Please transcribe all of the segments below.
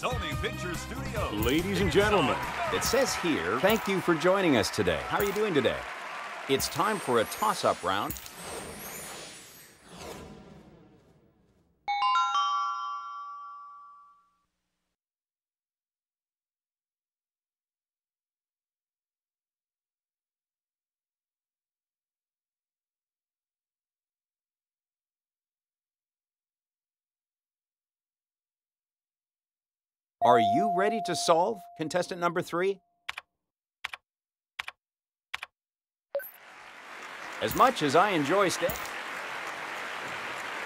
Picture Studio. Ladies and gentlemen, It says here, thank you for joining us today. How are you doing today? It's time for a toss-up round. Are you ready to solve contestant number three? As much as I enjoy staying.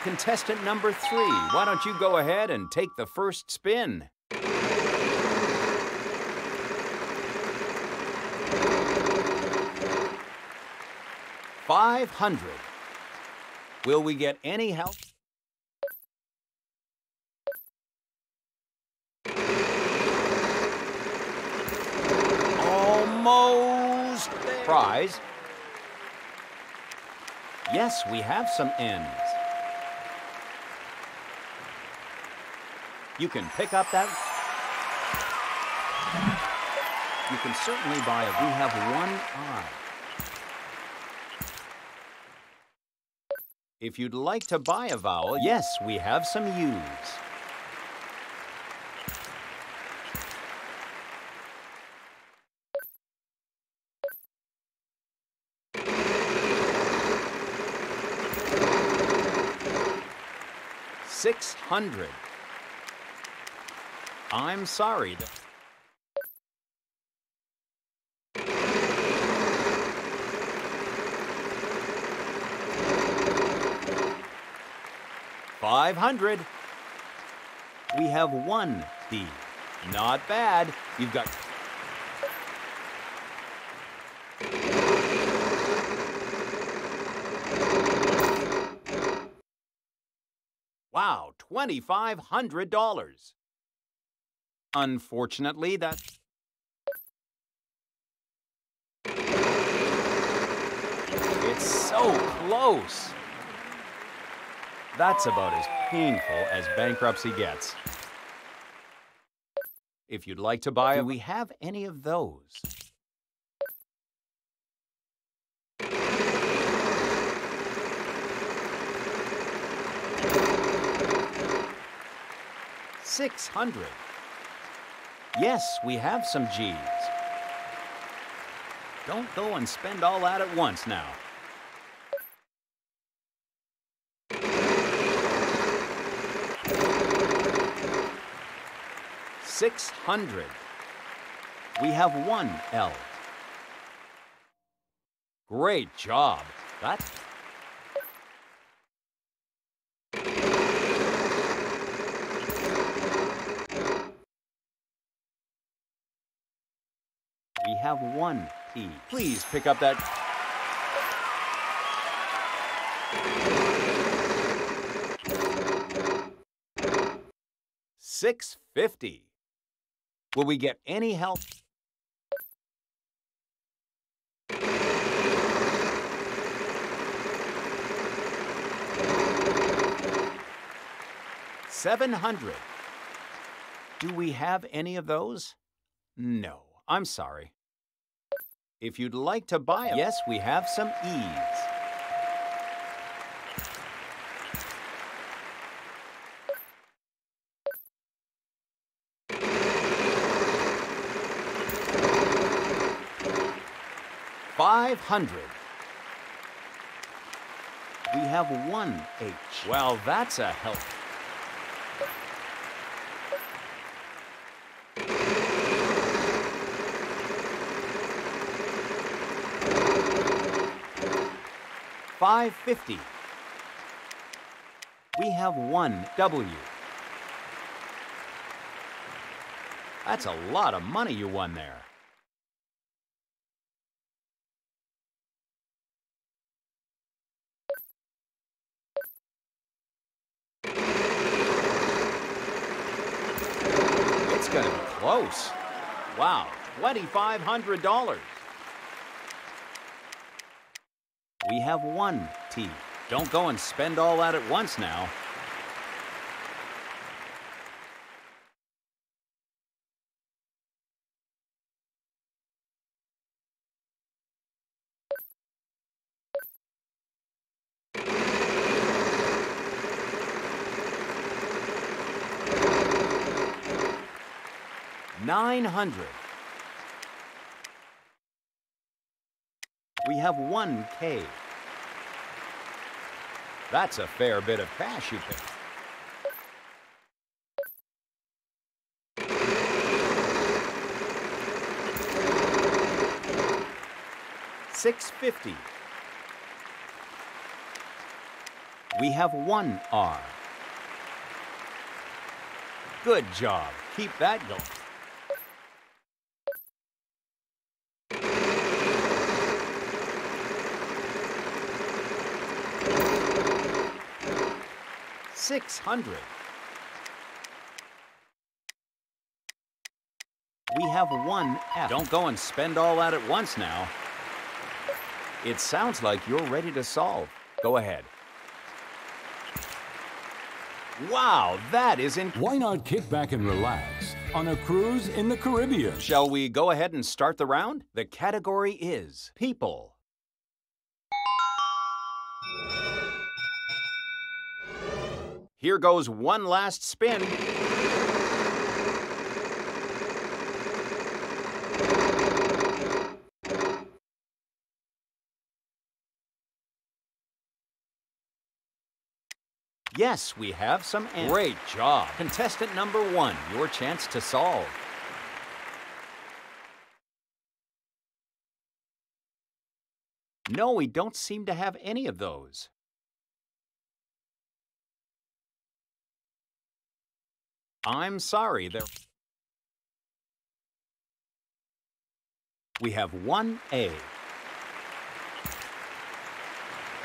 Contestant number three, why don't you go ahead and take the first spin? Five hundred. Will we get any help? Almost there. Prize. Yes, we have some ends. You can pick up that. You can certainly buy it. We have one eye. If you'd like to buy a vowel, yes, we have some U's. Six hundred. I'm sorry. Five hundred. We have one D. Not bad. You've got. Wow, $2,500. Unfortunately, that. It's so close. That's about as painful as bankruptcy gets. If you'd like to buy, do we have any of those? Six hundred. Yes, we have some G's. Don't go and spend all that at once now. Six hundred. We have one L. Great job. That. We have one P. Please pick up that. Six fifty. Will we get any help? Seven hundred. Do we have any of those? No, I'm sorry. If you'd like to buy a yes, we have some E's. Five hundred. We have one H. Well, that's a help. Five fifty. We have one W. That's a lot of money you won there. It's gonna be close. Wow, $2,500. We have one T. Don't go and spend all that at once now. Nine hundred. We have 1K. That's a fair bit of cash you picked. Six fifty. We have one R. Good job. Keep that going. Six hundred. We have one F. Don't go and spend all that at once now. It sounds like you're ready to solve. Go ahead. Wow, that is in. Why not kick back and relax on a cruise in the Caribbean? Shall we go ahead and start the round? The category is people. Here goes one last spin. Yes, we have some answers. Great job. Contestant number one, your chance to solve. No, we don't seem to have any of those. I'm sorry, there... We have 1A.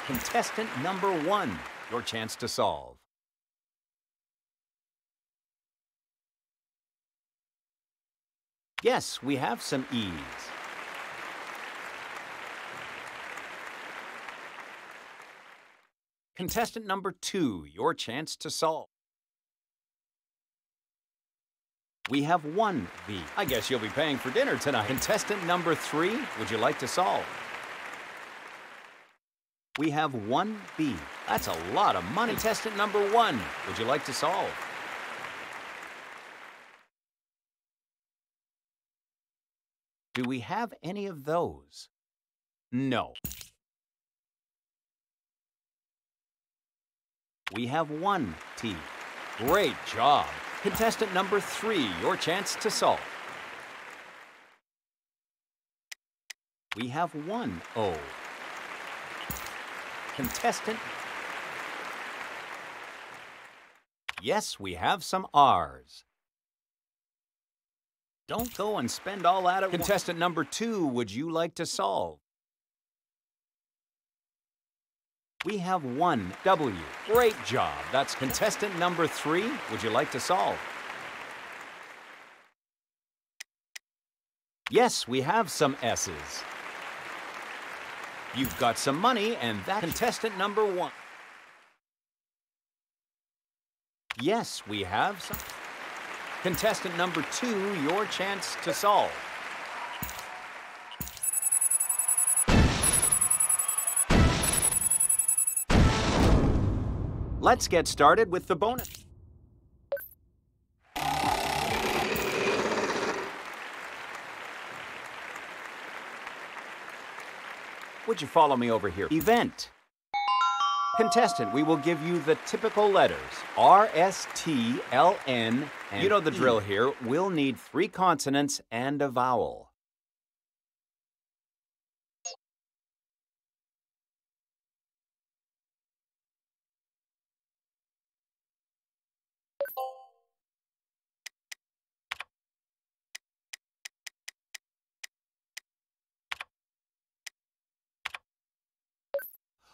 Contestant number one, your chance to solve. Yes, we have some E's. Contestant number two, your chance to solve. We have one V. I guess you'll be paying for dinner tonight. Contestant number three, would you like to solve? We have one B. That's a lot of money. Contestant number one, would you like to solve? Do we have any of those? No. We have one T. Great job. Contestant number three, your chance to solve. We have one O. Contestant. Yes, we have some R's. Don't go and spend all that at Contestant number two, would you like to solve? We have one W. Great job. That's contestant number three. Would you like to solve? Yes, we have some S's. You've got some money, and that contestant number one. Yes, we have some. Contestant number two, your chance to solve. Let's get started with the bonus. Would you follow me over here? Event. Contestant, we will give you the typical letters R, S, T, L, N, You know the drill here. We'll need three consonants and a vowel.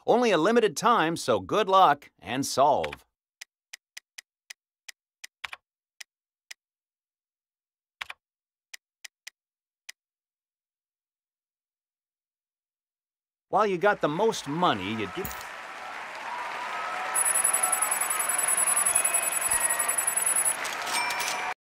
Only a limited time, so good luck and solve. While you got the most money, you did...